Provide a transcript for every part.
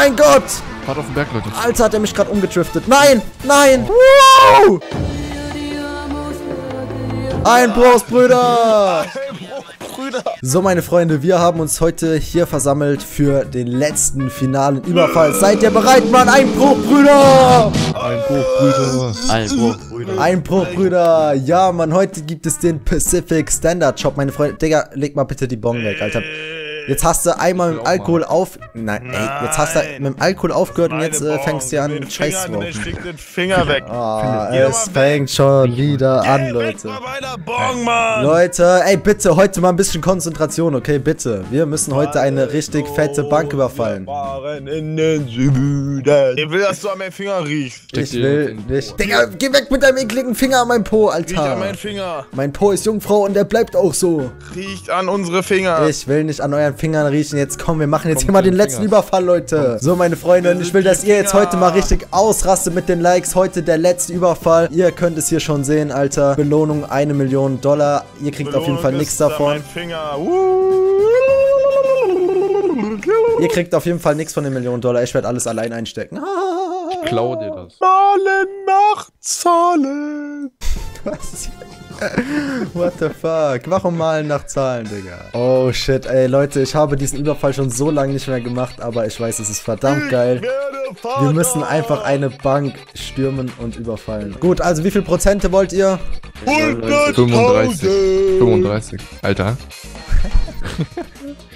mein Gott! Fahrt auf den Berg, Leute. Alter, hat er mich gerade umgetriftet. Nein, nein. Wow! Ein Prost, Brüder! So, meine Freunde, wir haben uns heute hier versammelt für den letzten finalen Überfall. Seid ihr bereit, Mann? Einbruch, Brüder! Einbruch, Brüder. Einbruch, Brüder. Einbruch, Brüder. Ja, Mann, heute gibt es den Pacific Standard Shop, meine Freunde. Digga, leg mal bitte die Bon weg, Alter. Jetzt hast du einmal mit dem Alkohol auf... Nein, ey, jetzt hast du mit dem Alkohol aufgehört und jetzt äh, fängst du an, Scheiß zu rauchen. Fick den Finger weg. Doch es fängt schon wieder an, Leute. von meiner Bon, Mann. Leute, ey, bitte, heute mal ein bisschen Konzentration, okay, bitte. Wir müssen heute eine richtig fette Bank überfallen. Fahren in den Süden. Ich will, dass du an meinen Finger riechst. Ich will nicht. Digga, geh weg mit deinem ekligen Finger an meinem Po, Riech an Alter. meinen Finger. Mein Po ist Jungfrau und der bleibt auch so. Riecht an unsere Finger. Ich will nicht an euren Fingern riechen. Jetzt komm, wir machen jetzt Komm hier mal den letzten Fingern. Überfall, Leute. So, meine Freunde, und ich will, dass ihr jetzt heute mal richtig ausrastet mit den Likes. Heute der letzte Überfall. Ihr könnt es hier schon sehen, Alter. Belohnung eine Million Dollar. Ihr kriegt auf jeden Fall Belohnung nichts davon. meinen Finger. Ihr kriegt auf jeden Fall nichts von den Millionen Dollar. Ich werde alles allein einstecken. Klau dir das. Zahlen nach Zahlen. Was? What the fuck? Warum malen nach Zahlen, Digga? Oh shit, ey Leute, ich habe diesen Überfall schon so lange nicht mehr gemacht, aber ich weiß, es ist verdammt geil. Wir müssen einfach eine Bank stürmen und überfallen. Gut, also wie viel Prozente wollt ihr? 35. 35. Alter,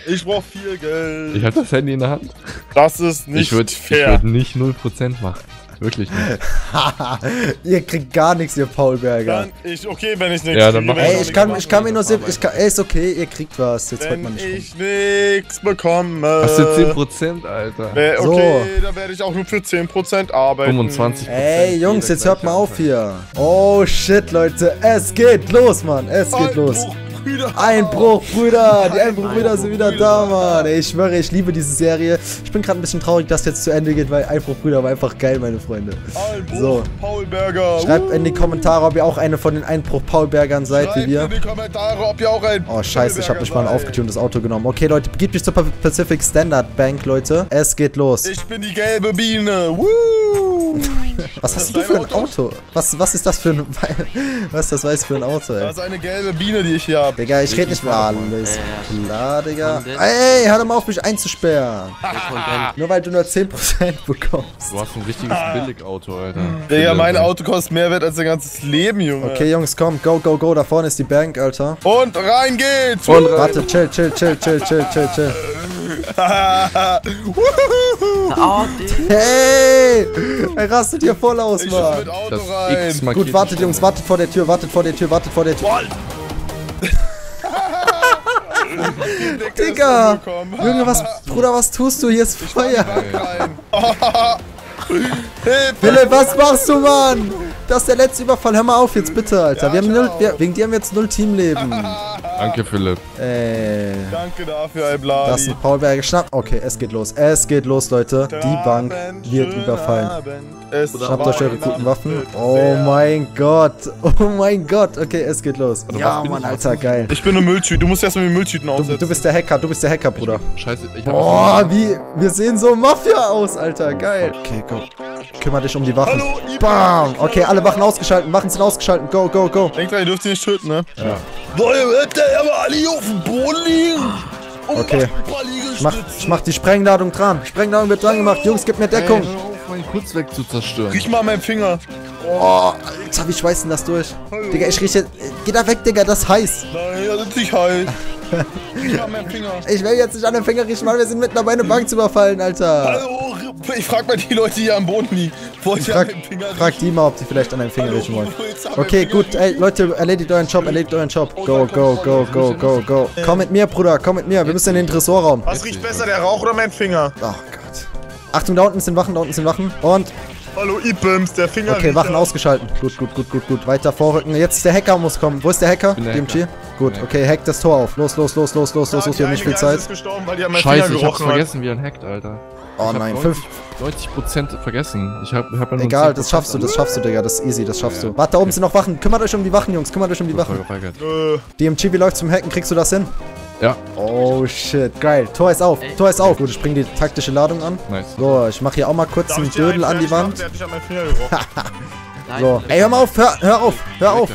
Ich brauch viel Geld. ich hatte das Handy in der Hand. das ist nicht ich würde ich fair. würd nicht 0% machen. Wirklich nicht. ihr kriegt gar nichts, ihr Paulberger. Dann ich, okay, wenn ich nichts Ja, dann kriege, Ey, ich kann, ich kann mir nur... Ich kann, ey, ist okay, ihr kriegt was. Jetzt Wenn man nicht ich nichts bekomme. Hast du 10%, Alter? Äh, So. okay, dann werde ich auch nur für 10% arbeiten. 25. Ey, Jungs, jetzt hört mal auf hier. Oh shit, Leute. Es geht los, Mann. Es geht los. Brüder. Einbruch, Brüder! Die Einbruchbrüder sind wieder da, Mann! Ey, ich schwöre, ich liebe diese Serie. Ich bin gerade ein bisschen traurig, dass jetzt zu Ende geht, weil Einbruchbrüder war einfach geil, meine Freunde. Einbruch, So. Paul Berger. Schreibt in die Kommentare, ob ihr auch eine von den Einbruch-Paulbergern seid, wie Schreibt wir. in die Kommentare, ob ihr auch ein Oh, scheiße, ich habe nicht mal ein Paul aufgetuntes Auto genommen. Okay, Leute, begebt mich zur Pa- Pacific Standard Bank, Leute. Es geht los. Ich bin die gelbe Biene. Woo! Was hast du für ein Auto? Was, was ist das für ein... Was ist das weiß für ein Auto, ey? Das ist eine gelbe Biene, die ich hier habe. Digga, ich rede nicht mehr alles. Klar, Digga. Ey, hör doch mal auf, mich einzusperren. Nur weil du nur 10% bekommst. Du hast ein richtiges Billigauto, Alter. Digga, mein. Auto kostet mehr Wert als dein ganzes Leben, Junge. Okay, Jungs, komm, go, go, go. Da vorne ist die Bank, Alter. Und rein geht's. Und rein. Warte, chill, chill, chill, chill, chill, chill, chill. Oh. Hey! Er rastet hier voll aus, ich will mit Mann. Auto Das rein. Gut, wartet, Jungs, wartet vor der Tür, wartet vor der Tür, wartet vor der Tür. Digga! Junge, was, Bruder, was tust du? Hier ist Feuer. Hilfe! Philipp, was machst du, Mann? Das ist der letzte Überfall. Hör mal auf jetzt, bitte, Alter. Wir haben null, wir, wegen dir haben wir jetzt null Teamleben. Danke, Philipp. Ey. Danke dafür, ein Das ist ein Paulberger Schnapp. Okay, es geht los. Es geht los, Leute. Die Bank wird überfallen. Schnappt euch eure guten Waffen. Oh mein Gott. Oh mein Gott. Okay, es geht los. Also Ja, Mann, ich? Alter, geil. Ich bin eine Mülltüte. Du musst erstmal die Mülltüten Du, aufsetzen. du bist der Hacker, du bist der Hacker, Bruder. Scheiße, ich hab Boah, wie. Wir sehen so Mafia aus, Alter. Geil. Okay, go. Kümmer dich um die Waffen. Hallo, Bam. Okay, alle Wachen ausgeschalten. Wachen sind ausgeschalten. Go, go, go. Denkt dran, ihr dürft ihn nicht töten, ne? Ja. Boah, ihr hört der aber alle hier auf dem Boden liegen. Und Okay. Ich mach, ich mach die Sprengladung dran. Sprengladung wird dran gemacht. Jungs, gib mir Deckung. Ey, hör auf, meinen Kurzweg zu zerstören. Riech mal an meinem Finger. Oh, Alter, wie schweißen das durch? Digga, ich rieche. Geh da weg, Digga, das ist heiß. Nein, das ist nicht heiß. Ich will jetzt nicht an den Finger riechen, weil wir sind mitten dabei, eine Bank zu überfallen, Alter. Hallo, ich frag mal die Leute, die hier am Boden liegen. Wollt ihr an Frag, frag die mal, ob die vielleicht an deinen Finger Hallo, riechen wollen. Okay, gut, ey, Leute, erledigt euren Job, erledigt euren Job. Go, go, go, go, go, go. Komm mit mir, Bruder, komm mit mir. Wir müssen in den Tresorraum. Was riecht besser, der Rauch oder mein Finger? Oh Gott. Achtung, da unten sind Wachen, da unten sind Wachen. Und, Hallo, Ibims, der Finger okay, Wachen ja- ausgeschalten. Gut, gut, gut, gut, gut. Weiter vorrücken. Jetzt der Hacker muss kommen. Wo ist der Hacker? der DMG? Hacker. Gut, okay, hack das Tor auf. Los, los, los, los, los, los, los. Wir haben nicht viel Zeit. Scheiße, ich hab's hat. vergessen, wie ein hackt, Alter. Oh Ich hab nein, 90 fünf. 90% vergessen. Ich hab, hab ja nur Egal, 10% das schaffst du, das schaffst du, Digga. Das ist easy, das schaffst Ja, du. ja. Warte, da oben sind noch Wachen. Kümmert euch um die Wachen, Jungs. Kümmert euch um die Wachen. Äh, DMG, wie läuft's zum Hacken? Kriegst du das hin? Ja, Oh shit, geil. Tor ist auf, Tor ist auf. Gut, ich bring die taktische Ladung an. nice. So, ich mache hier auch mal kurz Darf einen Dödel an einen die? Wand. Der hat dich an meinen Finger gerochen. Nein, So, ey, hör mal auf, hör, hör auf, hör auf.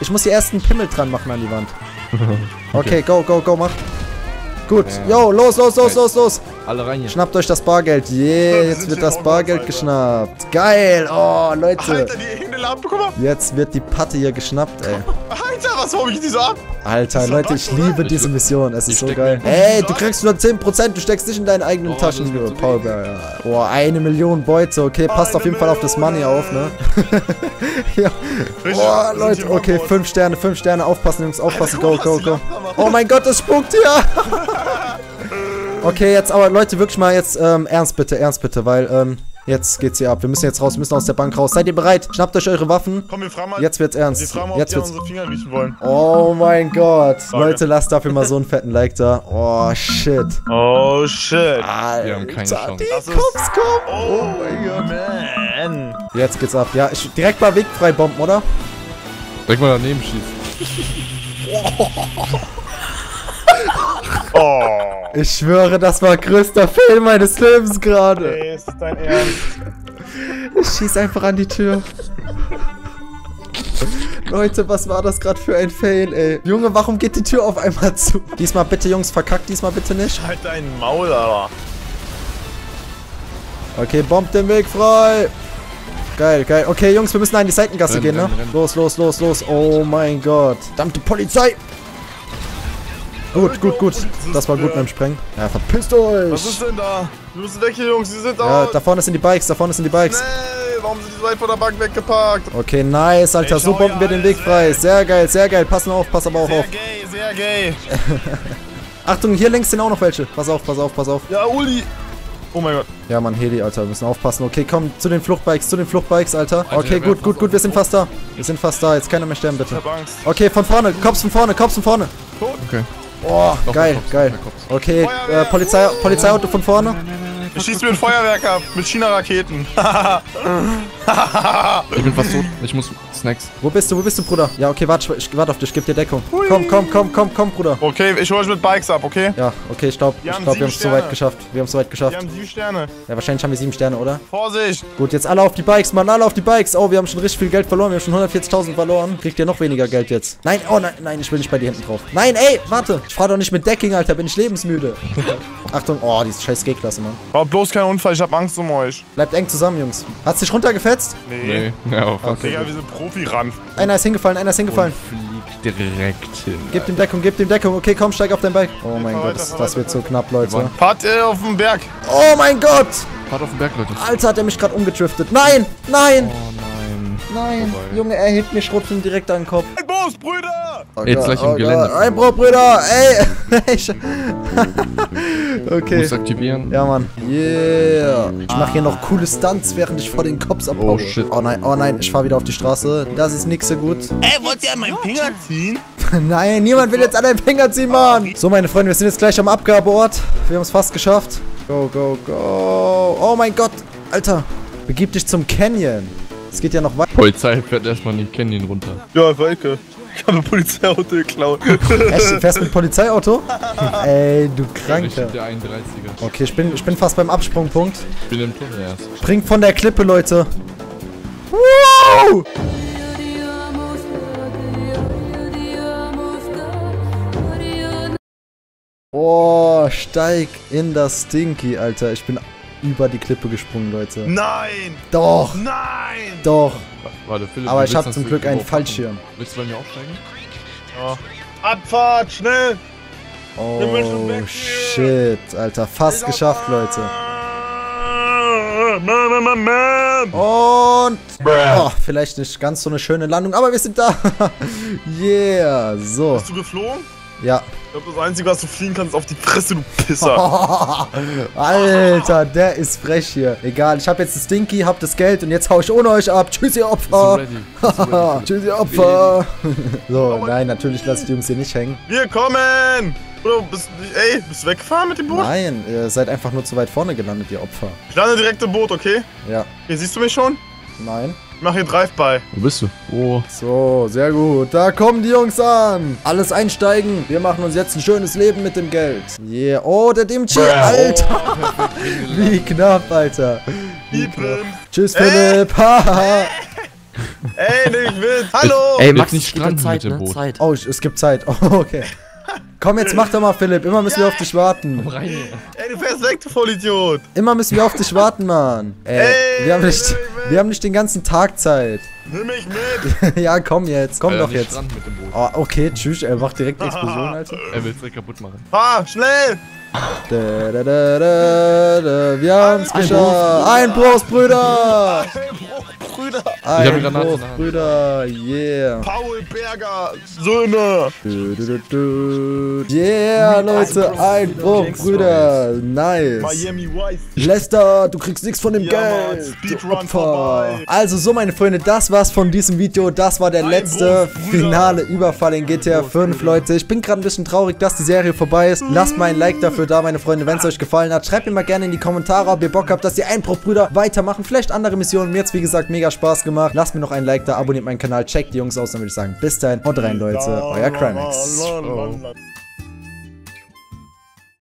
Ich muss die ersten Pimmel dran machen an die Wand. Okay, go, go, go, mach. Gut, yo, los, los, los, los, los. Alle rein hier. Schnappt euch das Bargeld. Yeah, jetzt wird hier das Bargeld geschnappt. Geil, oh, Leute. Alter, die hängende Lampe, guck mal. Jetzt wird die Patte hier geschnappt, ey. Alter, was hol ich die so ab? Alter, Leute, ich liebe diese Mission. Es ist so geil. Ey, du kriegst nur 10%, du steckst nicht in deinen eigenen Oh, Taschen, zu Powerbear. Boah, eine Million Beute. Okay, passt Eine auf jeden Fall auf das Money Million. auf, ne? ja. Boah, Leute, okay, Hogwarts. 5 Sterne, 5 Sterne. Aufpassen, Jungs, aufpassen. Go, go, go. Oh mein Gott, das spuckt hier. Okay, jetzt aber Leute, wirklich mal jetzt ähm, ernst bitte, ernst bitte, weil ähm, jetzt geht's hier ab. Wir müssen jetzt raus, wir müssen aus der Bank raus. Seid ihr bereit? Schnappt euch eure Waffen. Komm, wir fragen mal. Jetzt wird's wir ernst. fragen mal, ob Jetzt die wird's. unsere Finger riechen wollen. Oh mein Gott. Frage. Leute, lasst dafür mal so einen fetten Like da. Oh shit. Oh, shit. Alter, haben keine Chance. die Cops kommen. Oh mein Gott. Man. Jetzt geht's ab. Ja, ich, direkt mal wegfrei bomben, oder? Direkt mal daneben schießen. Oh. Ich schwöre, das war größter Fail meines Lebens gerade. Ey, ist das dein Ernst? Ich schieß einfach an die Tür. Leute, was war das gerade für ein Fail, ey? Junge, warum geht die Tür auf einmal zu? Diesmal bitte, Jungs, verkackt diesmal bitte nicht. Halt dein Maul, Alter. Okay, bombt den Weg frei. Geil, geil. Okay, Jungs, wir müssen an die Seitengasse Rennen, gehen, ne? rennen, rennen. Los, los, los, los. Oh mein Gott. Verdammte Polizei. Gut, gut, gut. Das war gut mit dem Sprengen. Ja, verpisst euch. Was ist denn da? Wir müssen weg hier, Jungs. Sie sind Ja, da. da vorne sind die Bikes, da vorne sind die Bikes. Nee, warum sind die so weit von der Bank weggepackt? Okay, nice, Alter. So bomben wir den Weg frei. Sehr geil, sehr geil. Passen auf, pass aber auch Sehr auf. gay, sehr gay. Achtung, hier links sind auch noch welche. Pass auf, pass auf, pass auf. Ja, Uli. Oh mein Gott. Ja, Mann, Heli, Alter. Wir müssen aufpassen. Okay, komm zu den Fluchtbikes, zu den Fluchtbikes, Alter. Okay, gut, gut, gut. Wir sind fast da. Wir sind fast da. Jetzt keiner mehr sterben, bitte. Okay, von vorne. Cops von vorne, Cops von vorne. Okay. Oh, Noch geil, geil. Okay, äh, Polizei, Polizeiauto von vorne. Ich schieß mir ein Feuerwerk ab mit China-Raketen. Ich bin fast tot. Ich muss Snacks. Wo bist du, wo bist du, Bruder? Ja, okay, warte, ich warte auf dich, ich geb dir Deckung. Komm, komm, komm, komm, komm, Bruder. Okay, ich hol euch mit Bikes ab, okay? Ja, okay, ich glaube, Wir ich glaub, wir haben es soweit Sterne. geschafft. Wir haben es soweit Wir geschafft. haben sieben Sterne. Ja, wahrscheinlich haben wir sieben Sterne, oder? Vorsicht. Gut, jetzt alle auf die Bikes, Mann, alle auf die Bikes. Oh, wir haben schon richtig viel Geld verloren. Wir haben schon 140.000 verloren. Kriegt ihr noch weniger Geld jetzt? Nein, oh nein, nein, ich will nicht bei dir hinten drauf. Nein, ey, warte. Ich fahr doch nicht mit Decking, Alter. Bin ich lebensmüde. Achtung, oh, diese scheiß G-Klasse, Mann. Baut bloß keinen Unfall, ich hab Angst um euch. Bleibt eng zusammen, Jungs. Hat's dich runtergefetzt? Nee. Ja, auf Okay. Digga, wir sind Profi-Ran. Einer ist hingefallen, einer ist hingefallen. Fliegt direkt hin. Gib ihm Deckung, gib ihm Deckung. Okay, komm, steig auf dein Bike. Oh mein Gott, weiter, das, das weiter, wird so knapp, Leute. Fahrt äh, auf den Berg. Oh mein Gott! Fahrt auf den Berg, Leute. Alter, hat er mich gerade umgetriftet. Nein, nein, Oh nein. nein. vorbei. Junge, er hebt mir Schrotflin direkt an den Kopf. Bus, Brüder. Oh Jetzt gleich im oh Gelände. Gott. Ein Bro, Brüder, ey. Ich- okay. Muss aktivieren. Ja, Mann. Yeah. Ich mache hier noch coole Stunts, während ich vor den Cops abhaue. Oh, shit. Oh nein, oh nein, ich fahr wieder auf die Straße. Das ist nix so gut. Ey, wollt ihr an meinen Finger ziehen? nein, niemand will jetzt an deinen Finger ziehen, Mann. So, meine Freunde, wir sind jetzt gleich am Abgabeort. Wir haben es fast geschafft. Go, go, go. Oh mein Gott. Alter, begib dich zum Canyon. Es geht ja noch weiter. Polizei fährt erstmal in den Canyon runter. Ja, Wolke. Ich habe ein Polizeiauto geklaut. Echt, du fährst mit Polizeiauto? Ey, du Ich Kranker. der 31er. Okay, ich bin, ich bin fast beim Absprungpunkt. Ich bin im Tunnel erst. Springt von der Klippe, Leute. Wow! Oh, steig in das Stinky, Alter. Ich bin über die Klippe gesprungen, Leute. Nein! Doch, Nein! doch. Warte, Philipp. Aber ich willst hab das zum Glück einen? Fallschirm. Willst du bei mir aufsteigen? Abfahrt, schnell! Oh, shit, Alter. Fast geschafft, Leute. Man, man, man, man. Und... Oh, vielleicht nicht ganz so eine schöne Landung, aber wir sind da. yeah, so. Bist du geflogen? Ja. Ich glaube, das Einzige, was du fliegen kannst, ist auf die Fresse, du Pisser. Alter, der ist frech hier. Egal, ich habe jetzt das Stinky, hab das Geld und jetzt hau ich ohne euch ab. Tschüss, ihr Opfer. Tschüss, ihr Opfer. so, nein, natürlich lasse ich die Jungs hier nicht hängen. Wir kommen! Oder bist du nicht, ey, bist du weggefahren mit dem Boot? Nein, ihr seid einfach nur zu weit vorne gelandet, ihr Opfer. Ich lande direkt im Boot, okay? Ja, Hier siehst du mich schon? Nein. Mach hier Drive-By. Wo bist du? Oh. So, sehr gut. Da kommen die Jungs an. Alles einsteigen. Wir machen uns jetzt ein schönes Leben mit dem Geld. Yeah. Oh, der Dimchi. Alter. Wie knapp, Alter. Piepen. Tschüss, Philipp. Haha. Ey, nicht wild. Hallo. Ey, Max, nicht stranden Zeit, mit dem ne? Boot. Zeit. oh, es gibt Zeit. Oh, okay. Komm, jetzt mach doch mal, Philipp. Immer müssen wir auf dich warten. Rein. Ey, du fährst weg, du Vollidiot. Immer müssen wir auf dich warten, Mann. Ey, Ey, wir haben nicht, wir haben nicht den ganzen Tag Zeit. Nimm mich mit. ja, komm jetzt. Komm Alter, doch jetzt. stranden mit dem Boot. Oh, okay, tschüss. Er macht direkt Explosion, Alter. Er will es direkt kaputt machen. Fahr, schnell. Da, da, da, da, da. Wir haben's geschafft. Ein Prost, Brüder. Ein Prost, der Hand. Brüder. Yeah. Paul Berger, Söhne. Du, du, du, du. Yeah, Leute. Ein Bruch, Brüder. Nice. Miami Vice. Lester, du kriegst nichts von dem Ja, Geld. Speedrun vorbei. Also so, meine Freunde, das war's von diesem Video. Das war der Ein letzte Wurf, finale Überfall in GTA 5, Leute. Ich bin gerade ein bisschen traurig, dass die Serie vorbei ist. Lasst mal ein Like dafür da, meine Freunde, wenn es euch gefallen hat. Schreibt mir mal gerne in die Kommentare, ob ihr Bock habt, dass die Einbruchbrüder weitermachen. Vielleicht andere Missionen. Mir hat's, wie gesagt, mega Spaß gemacht. Lasst mir noch ein Like da, abonniert meinen Kanal, checkt die Jungs aus. Dann würde ich sagen, bis dahin, haut rein, Leute. Euer Crimex. La.